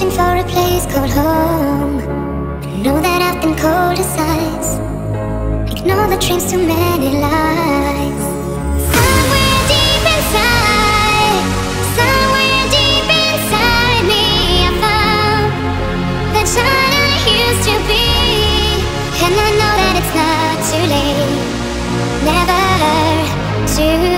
searching for a place called home. I know that I've been cold as ice. Ignore the dreams, too many lies. Somewhere deep inside, somewhere deep inside me, I found the child I used to be. And I know that it's not too late, never too